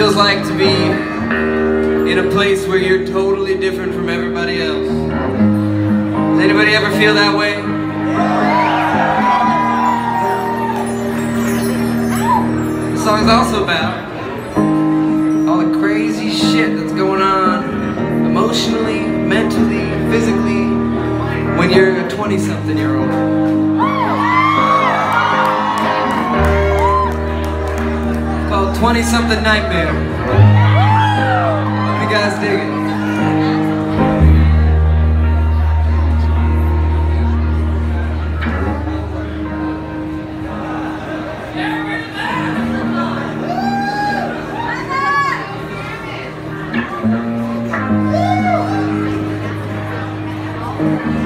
feels like to be in a place where you're totally different from everybody else. Does anybody ever feel that way? The song's also about all the crazy shit that's going on emotionally, mentally, physically when you're a 20 something year old. me something nightmare. Hope you guys dig it.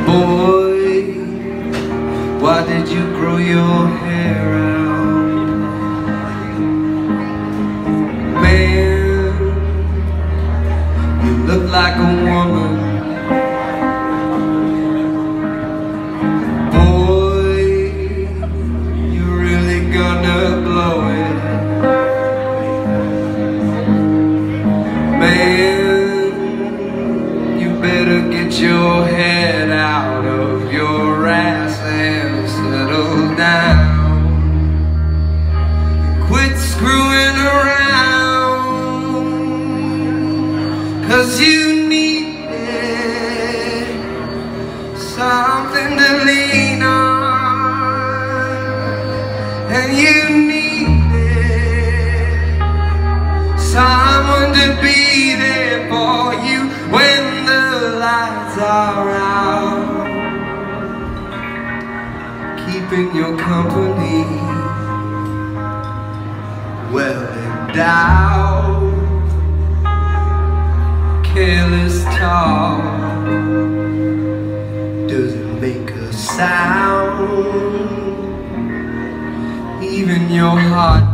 Boy, why did you grow your hair? to be there for you when the lights are out. Keeping your company well endowed. Careless talk doesn't make a sound. Even your heart